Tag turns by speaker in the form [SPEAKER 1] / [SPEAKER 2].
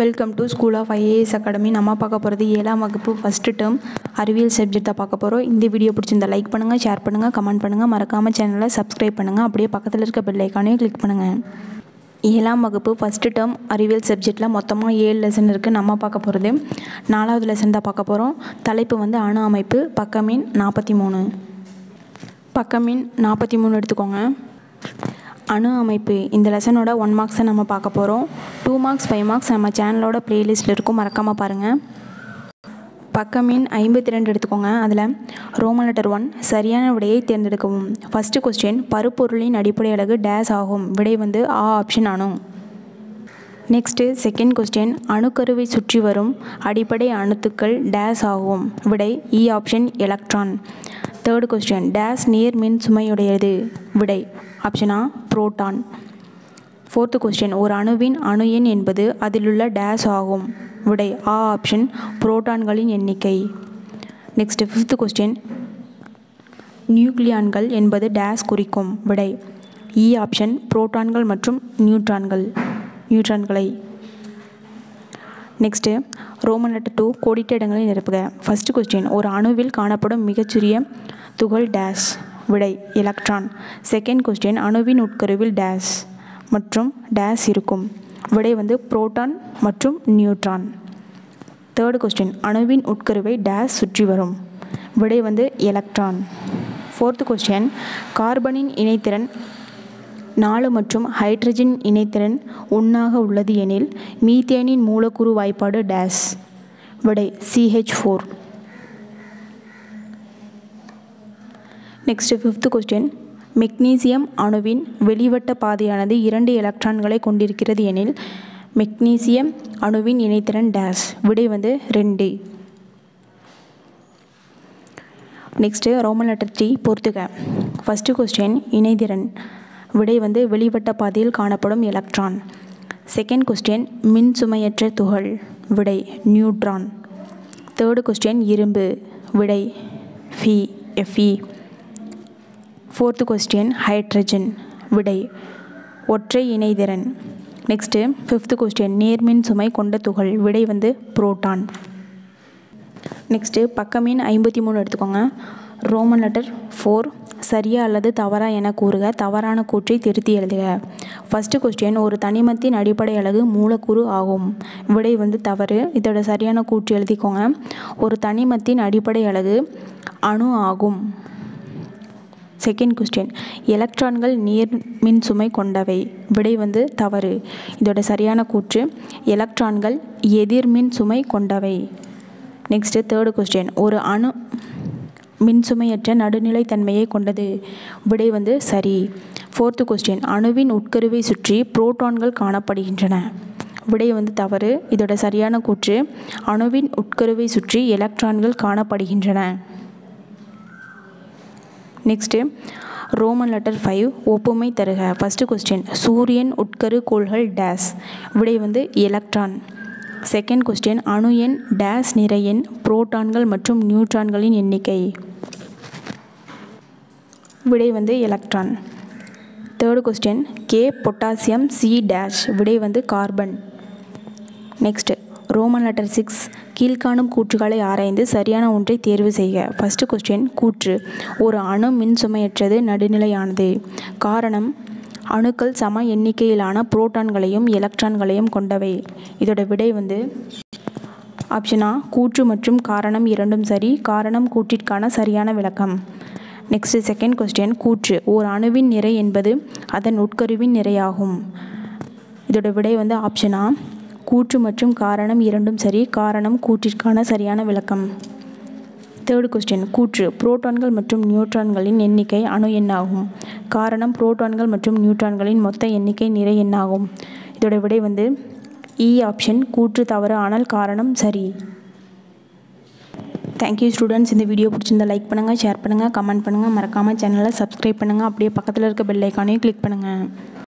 [SPEAKER 1] welcome to school of IAS academy நம்ம பார்க்க போகிறது ஏழாம் வகுப்பு ஃபஸ்ட்டு டேர்ம் அறிவியல் சப்ஜெக்டாக பார்க்க போகிறோம் இந்த வீடியோ பிடிச்சிருந்தா லைக் பண்ணுங்கள் ஷேர் பண்ணுங்கள் கமெண்ட் பண்ணுங்கள் மறக்காமல் சேனலை சப்ஸ்கிரைப் பண்ணுங்கள் அப்படியே பக்கத்தில் இருக்க பெல் ஐக்கானே கிளிக் பண்ணுங்கள் ஏழாம் வகுப்பு ஃபஸ்ட்டு டேர்ம் அறிவியல் சப்ஜெக்டில் மொத்தமாக ஏழு லெசன் இருக்குது நம்ம பார்க்க போகிறது நாலாவது லெசன் தான் பார்க்க போகிறோம் தலைப்பு வந்து அணு அமைப்பு பக்கமின் நாற்பத்தி மூணு பக்கமின் நாற்பத்தி மூணு எடுத்துக்கோங்க அணு அமைப்பு இந்த லெசனோட ஒன் மார்க்ஸை நம்ம பார்க்க போகிறோம் டூ மார்க்ஸ் ஃபைவ் மார்க்ஸ் நம்ம சேனலோட ப்ளேலிஸ்ட்டில் இருக்கும் மறக்காமல் பாருங்கள் பக்கம் எண் ஐம்பத்தி ரெண்டு எடுத்துக்கோங்க அதில் ரோமன் லெட்டர் ஒன் சரியான விடையை தேர்ந்தெடுக்கவும் ஃபஸ்ட்டு கொஸ்டின் பருப்பொருளின் அடிப்படை அழகு டேஸ் ஆகும் விடை வந்து ஆ ஆப்ஷன் ஆனும் நெக்ஸ்ட்டு செகண்ட் கொஸ்டின் அணுக்கருவை சுற்றி வரும் அடிப்படை அணுத்துக்கள் டேஸ் ஆகும் விடை இ option electron third question dash நேர் மின் சுமையுடையது விடை ஆப்ஷனா புரோட்டான் ஃபோர்த்து கொஸ்டின் ஒரு அணுவின் அணு எண் என்பது அதிலுள்ள டேஸ் ஆகும் விடை ஆ ஆப்ஷன் புரோட்டான்களின் எண்ணிக்கை நெக்ஸ்ட் ஃபிஃப்த் கொஸ்டின் நியூக்ளியான்கள் என்பது டேஸ் குறிக்கும் விடை இ ஆப்ஷன் புரோட்டான்கள் மற்றும் நியூட்ரான்கள் நியூட்ரான்களை நெக்ஸ்ட்டு ரோமன் லெட்டர் டூ கோடிட்ட இடங்களை நிரப்புக ஃபஸ்ட்டு கொஸ்டின் ஒரு அணுவில் காணப்படும் மிகச்சிறிய துகள் டேஸ் விடை எலக்ட்ரான் செகண்ட் கொஸ்டின் அணுவின் உட்கருவில் டேஷ் மற்றும் டேஸ் இருக்கும் விடை வந்து புரோட்டான் மற்றும் நியூட்ரான் தேர்டு கொஸ்டின் அணுவின் உட்கருவை டேஸ் சுற்றி வரும் விடை வந்து எலக்ட்ரான் ஃபோர்த்து கொஸ்டின் கார்பனின் இணைத்திறன் நாலு மற்றும் ஹைட்ரஜன் இணைத்திறன் ஒன்றாக உள்ளது எனில் மீத்தேனின் மூலக்கூறு வாய்ப்பாடு டேஸ் விடை CH four next fifth question magnesium அணுவின் வெளிவட்ட பாதையானது இரண்டு எலக்ட்ரான்களை கொண்டிருக்கிறது எனில் மெக்னீசியம் அணுவின் இணைத்திறன் டேஸ் விடை வந்து ரெண்டு நெக்ஸ்ட்டு ரோமன் லெட்டர் த்ரீ பொறுத்துக ஃபஸ்ட்டு கொஸ்டின் இணைதிறன் விடை வந்து வெளிவட்ட பாதையில் காணப்படும் எலக்ட்ரான் செகண்ட் கொஸ்டின் மின் சுமையற்ற துகள் விடை நியூட்ரான் தேர்டு கொஸ்டின் இரும்பு விடை ஃபி எஃப்இ ஃபோர்த்து கொஸ்டின் ஹைட்ரஜன் விடை ஒற்றை இணைதிறன் நெக்ஸ்ட்டு ஃபிஃப்த்து கொஸ்டின் நேர்மின் சுமை கொண்ட துகள் விடை வந்து புரோட்டான் நெக்ஸ்ட்டு பக்கமின் ஐம்பத்தி மூணு எடுத்துக்கோங்க ரோமன் லெட்டர் ஃபோர் சரியா அல்லது தவறா என கூறுக தவறான கூற்றை திருத்தி எழுதுக ஃபஸ்ட்டு கொஸ்டின் ஒரு தனிமத்தின் அடிப்படை அழகு மூலக்கூறு ஆகும் விடை வந்து தவறு இதோட சரியான கூற்று எழுதிக்கோங்க ஒரு தனிமத்தின் அடிப்படை அழகு அணு ஆகும் செகண்ட் கொஸ்டின் எலக்ட்ரான்கள் நீர் மின் சுமை கொண்டவை விடை வந்து தவறு இதோட சரியான கூற்று எலக்ட்ரான்கள் எதிர்மின் சுமை கொண்டவை நெக்ஸ்ட்டு தேர்டு கொஸ்டின் ஒரு அணு மின்சுமையற்ற நடுநிலைத்தன்மையை கொண்டது விடை வந்து சரி ஃபோர்த்து கொஸ்டின் அணுவின் உட்கருவை சுற்றி புரோட்டான்கள் காணப்படுகின்றன விடை வந்து தவறு இதோட சரியான கூற்று அணுவின் உட்கருவை சுற்றி எலக்ட்ரான்கள் காணப்படுகின்றன நெக்ஸ்ட்டு ரோமன் லெட்டர் ஃபைவ் ஒப்புமை தருக ஃபஸ்ட்டு கொஸ்டின் சூரியன் உட்கரு கோள்கள் டேஸ் விடை வந்து எலக்ட்ரான் செகண்ட் கொஸ்டின் அணு எண் டேஸ் நிறையின் எண் புரோட்டான்கள் மற்றும் நியூட்ரான்களின் எண்ணிக்கை விடை வந்து electron third question K potassium C dash விடை வந்து carbon next Roman letter six கீழ்காணும் கூற்றுகளை ஆராய்ந்து சரியான ஒன்றை தேர்வு செய்க ஃபஸ்ட்டு கொஸ்டின் கூற்று ஒரு அணு மின் சுமையற்றது நடுநிலையானது காரணம் அணுக்கள் சம எண்ணிக்கையிலான புரோட்டான்களையும் எலக்ட்ரான்களையும் கொண்டவை இதோட விடை வந்து ஆப்ஷனா கூற்று மற்றும் காரணம் இரண்டும் சரி காரணம் கூற்றிற்கான சரியான விளக்கம் நெக்ஸ்ட் செகண்ட் கொஸ்டின் கூற்று ஓர் அணுவின் நிறை என்பது அதன் உட்கருவின் நிறையாகும் இதோட விடை வந்து ஆப்ஷனா கூற்று மற்றும் காரணம் இரண்டும் சரி காரணம் கூற்றிற்கான சரியான விளக்கம் தேர்டு கொஸ்டின் கூற்று புரோட்டான்கள் மற்றும் நியூட்ரான்களின் எண்ணிக்கை அணு எண்ணாகும் காரணம் புரோட்டான்கள் மற்றும் நியூட்ரான்களின் மொத்த எண்ணிக்கை நிறை எண்ணாகும் இதோட விடை வந்து இ e ஆப்ஷன் கூற்று தவறு ஆனால் காரணம் சரி தேங்க்யூ ஸ்டூடெண்ட்ஸ் இந்த வீடியோ பிடிச்சிருந்தால் லைக் பண்ணுங்கள் ஷேர் பண்ணுங்கள் கமெண்ட் பண்ணுங்கள் மறக்காமல் சேனலை சப்ஸ்கிரைப் பண்ணுங்கள் அப்படியே பக்கத்தில் இருக்க பெல் ஐக்கானையும் கிளிக் பண்ணுங்கள்